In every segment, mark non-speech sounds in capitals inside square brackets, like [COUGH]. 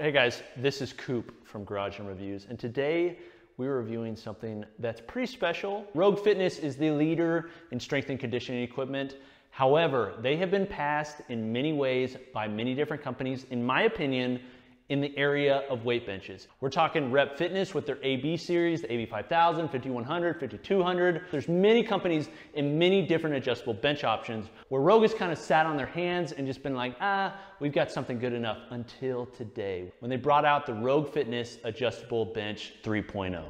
Hey guys, this is Coop from Garage Gym Reviews, and today we're reviewing something that's pretty special. Rogue Fitness is the leader in strength and conditioning equipment. However, they have been passed in many ways by many different companies. In my opinion, in the area of weight benches. We're talking Rep Fitness with their AB series, the AB 5000, 5100, 5200. There's many companies and many different adjustable bench options where Rogue has kind of sat on their hands and just been like, ah, we've got something good enough until today when they brought out the Rogue Fitness Adjustable Bench 3.0.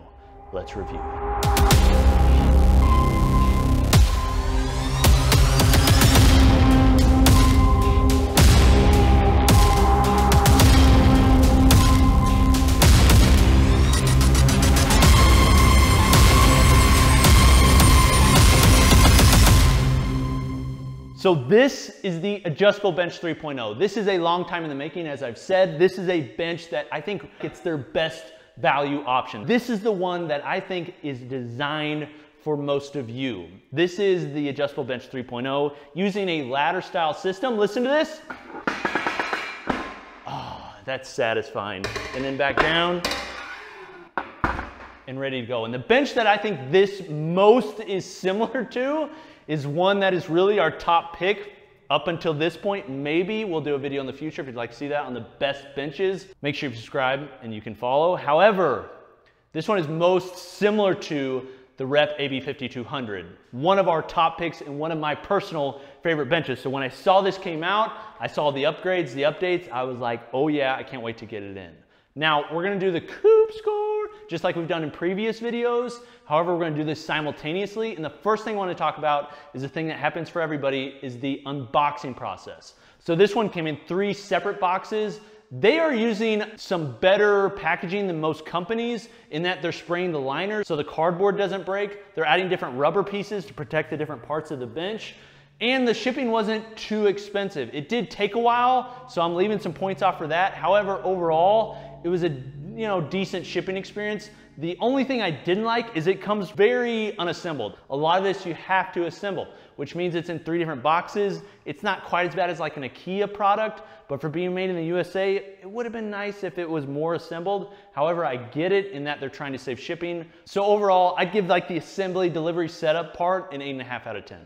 Let's review. So this is the adjustable bench 3.0. This is a long time in the making, as I've said. This is a bench that I think it's their best value option. This is the one that I think is designed for most of you. This is the adjustable bench 3.0 using a ladder style system. Listen to this. Oh, that's satisfying. And then back down and ready to go. And the bench that I think this most is similar to is one that is really our top pick up until this point. Maybe we'll do a video in the future if you'd like to see that on the best benches. Make sure you subscribe and you can follow. However, this one is most similar to the Rep AB 5200, one of our top picks and one of my personal favorite benches. So when I saw this came out, I saw the upgrades, the updates, I was like, oh yeah, I can't wait to get it in. Now, we're gonna do the Coop score, just like we've done in previous videos. However, we're gonna do this simultaneously. And the first thing I wanna talk about is the thing that happens for everybody is the unboxing process. So this one came in three separate boxes. They are using some better packaging than most companies in that they're spraying the liner so the cardboard doesn't break. They're adding different rubber pieces to protect the different parts of the bench. And the shipping wasn't too expensive. It did take a while, so I'm leaving some points off for that. However, overall, it was a you know decent shipping experience. The only thing I didn't like is it comes very unassembled. A lot of this you have to assemble, which means it's in three different boxes. It's not quite as bad as like an IKEA product, but for being made in the USA, it would have been nice if it was more assembled. However, I get it in that they're trying to save shipping. So overall, I'd give like the assembly delivery setup part an eight and a half out of 10.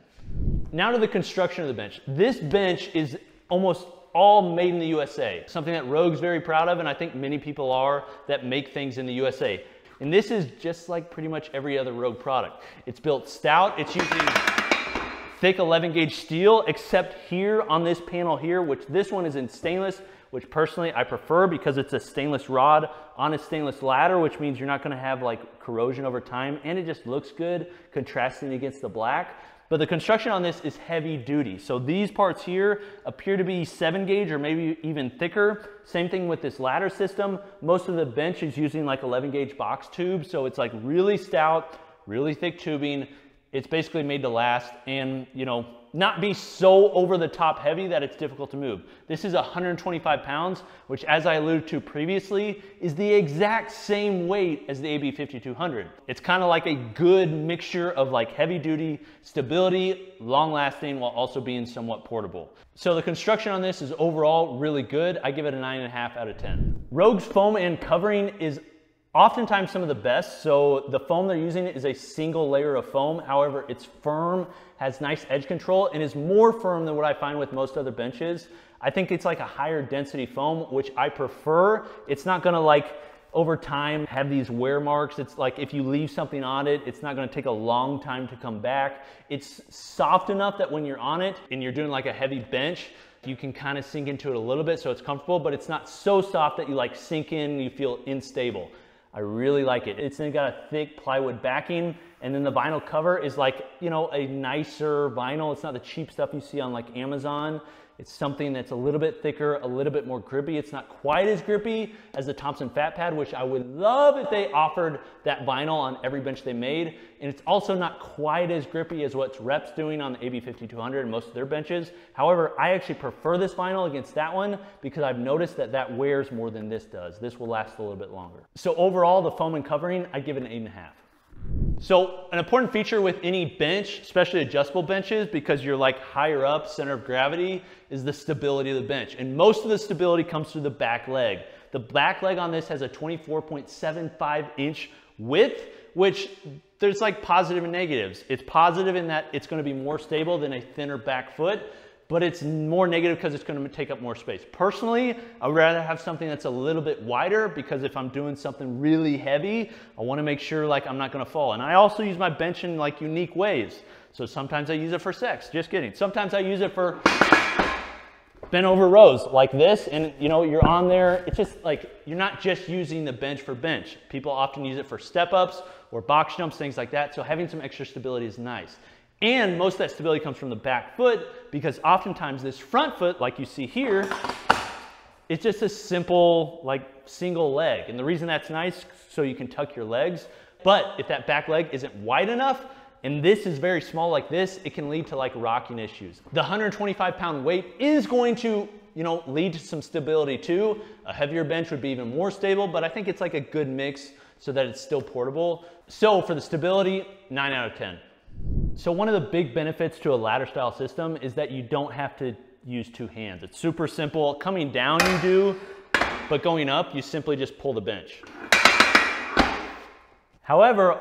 Now to the construction of the bench. This bench is almost all made in the USA. Something that Rogue's very proud of, and I think many people are that make things in the USA. And this is just like pretty much every other Rogue product. It's built stout, it's using thick 11 gauge steel, except here on this panel here, which this one is in stainless, which personally I prefer because it's a stainless rod on a stainless ladder, which means you're not gonna have like corrosion over time, and it just looks good contrasting against the black. But the construction on this is heavy duty. So these parts here appear to be seven gauge or maybe even thicker. Same thing with this ladder system. Most of the bench is using like 11 gauge box tube. So it's like really stout, really thick tubing. It's basically made to last and, you know, not be so over the top heavy that it's difficult to move. This is 125 pounds, which as I alluded to previously, is the exact same weight as the AB 5200. It's kind of like a good mixture of like heavy duty, stability, long lasting, while also being somewhat portable. So the construction on this is overall really good. I give it a nine and a half out of 10. Rogue's foam and covering is Oftentimes some of the best, so the foam they're using is a single layer of foam. However, it's firm, has nice edge control, and is more firm than what I find with most other benches. I think it's like a higher density foam, which I prefer. It's not gonna like, over time, have these wear marks. It's like if you leave something on it, it's not gonna take a long time to come back. It's soft enough that when you're on it and you're doing like a heavy bench, you can kind of sink into it a little bit so it's comfortable, but it's not so soft that you like sink in, you feel unstable. I really like it. It's got a thick plywood backing and then the vinyl cover is like, you know, a nicer vinyl. It's not the cheap stuff you see on like Amazon. It's something that's a little bit thicker, a little bit more grippy. It's not quite as grippy as the Thompson Fat Pad, which I would love if they offered that vinyl on every bench they made. And it's also not quite as grippy as what's Reps doing on the AB5200 and most of their benches. However, I actually prefer this vinyl against that one because I've noticed that that wears more than this does. This will last a little bit longer. So overall, the foam and covering, I give it an eight and a half. So an important feature with any bench, especially adjustable benches, because you're like higher up, center of gravity, is the stability of the bench. And most of the stability comes through the back leg. The back leg on this has a 24.75 inch width, which there's like positive and negatives. It's positive in that it's gonna be more stable than a thinner back foot, but it's more negative because it's gonna take up more space. Personally, I would rather have something that's a little bit wider because if I'm doing something really heavy, I wanna make sure like I'm not gonna fall. And I also use my bench in like unique ways. So sometimes I use it for sex, just kidding. Sometimes I use it for bent over rows like this and you know you're on there it's just like you're not just using the bench for bench people often use it for step ups or box jumps things like that so having some extra stability is nice and most of that stability comes from the back foot because oftentimes this front foot, like you see here, it's just a simple like single leg. And the reason that's nice, so you can tuck your legs. But if that back leg isn't wide enough, and this is very small like this, it can lead to like rocking issues. The 125 pound weight is going to you know, lead to some stability too. A heavier bench would be even more stable, but I think it's like a good mix so that it's still portable. So for the stability, nine out of 10. So one of the big benefits to a ladder style system is that you don't have to use two hands. It's super simple. Coming down you do, but going up you simply just pull the bench. However,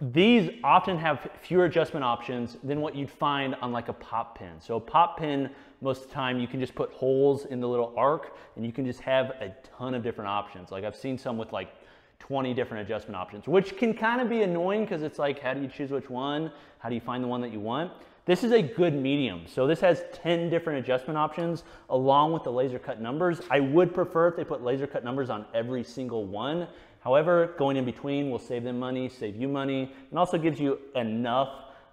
these often have fewer adjustment options than what you'd find on like a pop pin. So a pop pin, most of the time you can just put holes in the little arc and you can just have a ton of different options. Like I've seen some with like 20 different adjustment options, which can kind of be annoying because it's like, how do you choose which one? How do you find the one that you want? This is a good medium. So this has 10 different adjustment options along with the laser cut numbers. I would prefer if they put laser cut numbers on every single one. However, going in between will save them money, save you money, and also gives you enough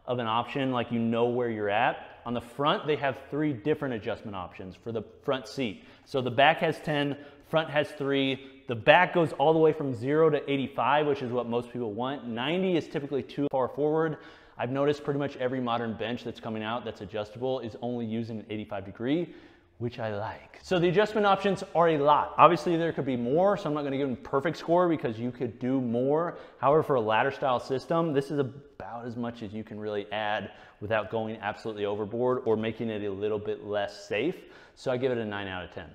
of an option like you know where you're at. On the front, they have three different adjustment options for the front seat. So the back has 10, front has three, the back goes all the way from zero to 85, which is what most people want. 90 is typically too far forward. I've noticed pretty much every modern bench that's coming out that's adjustable is only using an 85 degree, which I like. So the adjustment options are a lot. Obviously there could be more, so I'm not gonna give them perfect score because you could do more. However, for a ladder style system, this is about as much as you can really add without going absolutely overboard or making it a little bit less safe. So I give it a nine out of 10.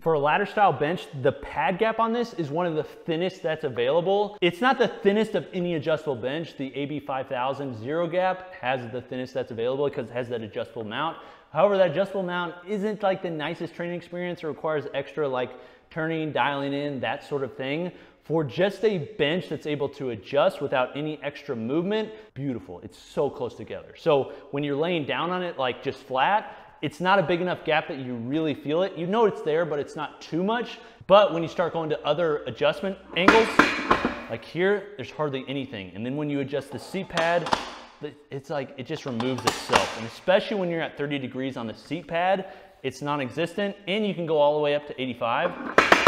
For a ladder style bench, the pad gap on this is one of the thinnest that's available. It's not the thinnest of any adjustable bench. The AB5000 Zero Gap has the thinnest that's available because it has that adjustable mount. However, that adjustable mount isn't like the nicest training experience. It requires extra like turning, dialing in, that sort of thing. For just a bench that's able to adjust without any extra movement, beautiful. It's so close together. So when you're laying down on it like just flat, it's not a big enough gap that you really feel it. You know it's there, but it's not too much. But when you start going to other adjustment angles, like here, there's hardly anything. And then when you adjust the seat pad, it's like, it just removes itself. And especially when you're at 30 degrees on the seat pad, it's non-existent and you can go all the way up to 85.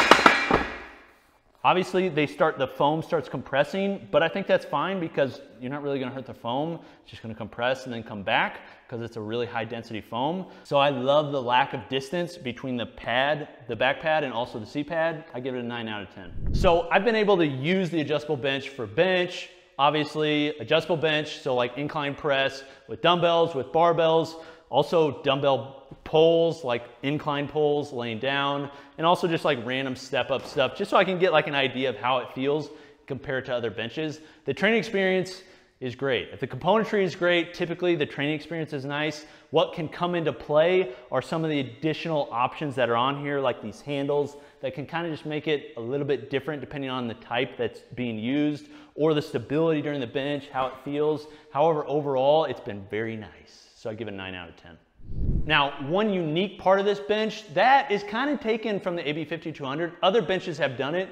Obviously, they start the foam starts compressing, but I think that's fine because you're not really gonna hurt the foam. It's just gonna compress and then come back because it's a really high density foam. So I love the lack of distance between the pad, the back pad, and also the seat pad. I give it a nine out of 10. So I've been able to use the adjustable bench for bench, obviously adjustable bench, so like incline press with dumbbells, with barbells, also dumbbell pulls, like incline pulls, laying down, and also just like random step up stuff, just so I can get like an idea of how it feels compared to other benches. The training experience is great. If the componentry is great, typically the training experience is nice. What can come into play are some of the additional options that are on here, like these handles that can kind of just make it a little bit different depending on the type that's being used or the stability during the bench, how it feels. However, overall, it's been very nice. So I give it a nine out of 10. Now, one unique part of this bench, that is kind of taken from the AB5200. Other benches have done it.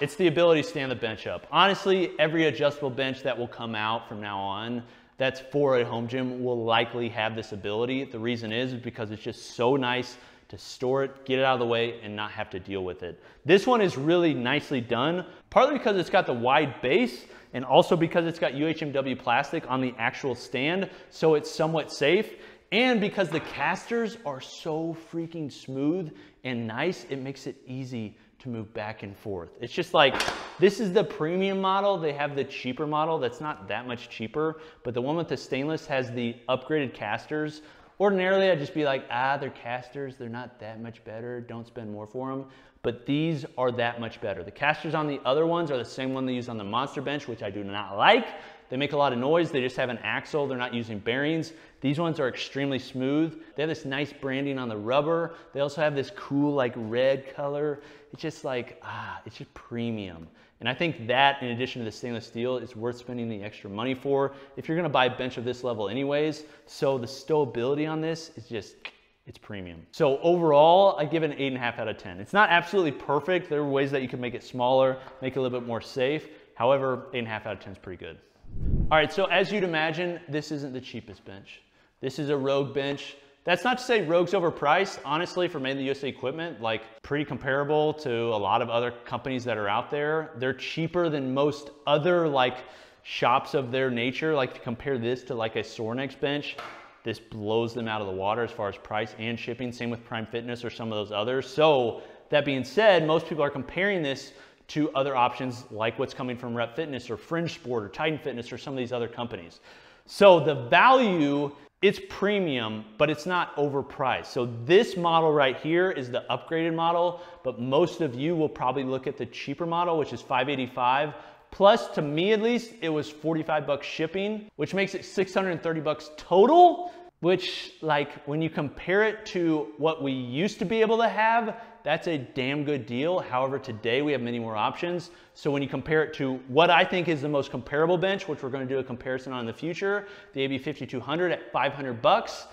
It's the ability to stand the bench up. Honestly, every adjustable bench that will come out from now on that's for a home gym will likely have this ability. The reason is because it's just so nice to store it, get it out of the way, and not have to deal with it. This one is really nicely done, partly because it's got the wide base, and also because it's got UHMW plastic on the actual stand, so it's somewhat safe. And because the casters are so freaking smooth and nice, it makes it easy to move back and forth. It's just like, this is the premium model. They have the cheaper model that's not that much cheaper, but the one with the stainless has the upgraded casters. Ordinarily, I'd just be like, ah, they're casters. They're not that much better. Don't spend more for them. But these are that much better. The casters on the other ones are the same one they use on the Monster Bench, which I do not like. They make a lot of noise. They just have an axle. They're not using bearings. These ones are extremely smooth. They have this nice branding on the rubber. They also have this cool like red color. It's just like, ah, it's just premium. And I think that in addition to the stainless steel is worth spending the extra money for if you're gonna buy a bench of this level anyways. So the stowability on this is just, it's premium. So overall, I give it an eight and a half out of 10. It's not absolutely perfect. There are ways that you can make it smaller, make it a little bit more safe. However, eight and a half out of 10 is pretty good. All right, so as you'd imagine, this isn't the cheapest bench. This is a Rogue bench. That's not to say Rogue's overpriced. Honestly, for Made in the USA equipment, like pretty comparable to a lot of other companies that are out there. They're cheaper than most other like shops of their nature. Like to compare this to like a Sorinex bench, this blows them out of the water as far as price and shipping. Same with Prime Fitness or some of those others. So that being said, most people are comparing this to other options like what's coming from Rep Fitness or Fringe Sport or Titan Fitness or some of these other companies. So the value, it's premium, but it's not overpriced. So this model right here is the upgraded model, but most of you will probably look at the cheaper model, which is 585. Plus, to me at least, it was 45 bucks shipping, which makes it 630 bucks total which like when you compare it to what we used to be able to have, that's a damn good deal. However, today we have many more options. So when you compare it to what I think is the most comparable bench, which we're gonna do a comparison on in the future, the AB5200 at 500 bucks,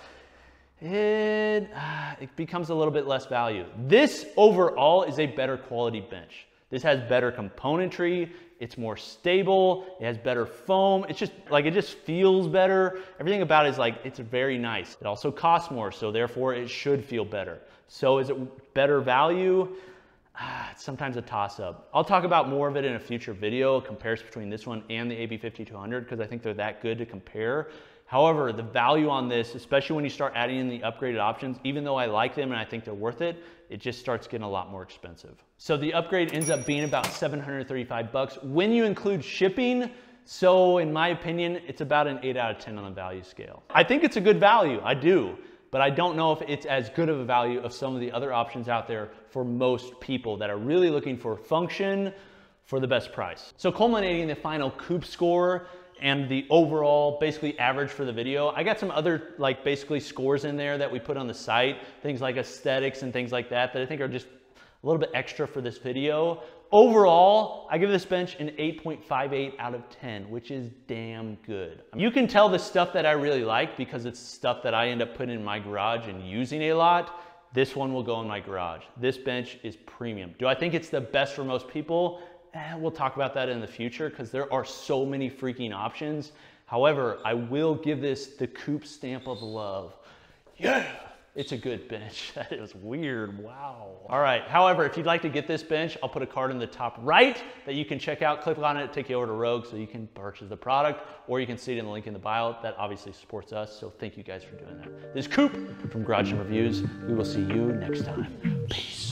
it, uh, it becomes a little bit less value. This overall is a better quality bench. This has better componentry, it's more stable, it has better foam. It's just like it just feels better. Everything about it is like it's very nice. It also costs more, so therefore it should feel better. So is it better value? Ah, [SIGHS] it's sometimes a toss up. I'll talk about more of it in a future video, a comparison between this one and the AB5200 because I think they're that good to compare. However, the value on this, especially when you start adding in the upgraded options, even though I like them and I think they're worth it, it just starts getting a lot more expensive. So the upgrade ends up being about 735 bucks when you include shipping. So in my opinion, it's about an eight out of 10 on the value scale. I think it's a good value, I do, but I don't know if it's as good of a value of some of the other options out there for most people that are really looking for function for the best price. So culminating the final Coop score, and the overall basically average for the video. I got some other like basically scores in there that we put on the site, things like aesthetics and things like that that I think are just a little bit extra for this video. Overall, I give this bench an 8.58 out of 10, which is damn good. You can tell the stuff that I really like because it's stuff that I end up putting in my garage and using a lot. This one will go in my garage. This bench is premium. Do I think it's the best for most people? Eh, we'll talk about that in the future because there are so many freaking options. However, I will give this the Coop stamp of love. Yeah, it's a good bench. [LAUGHS] That is weird, wow. All right, however, if you'd like to get this bench, I'll put a card in the top right that you can check out. Click on it, take you over to Rogue so you can purchase the product or you can see it in the link in the bio. That obviously supports us, so thank you guys for doing that. This is Coop from Garage Gym Reviews. We will see you next time. Peace.